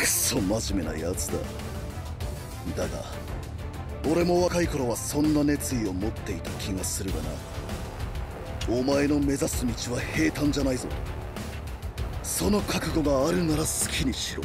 クソ真面目なやつだ。だが俺も若い頃はそんな熱意を持っていた気がするがな。お前の目指す道は平坦じゃないぞ。その覚悟があるなら好きにしろ。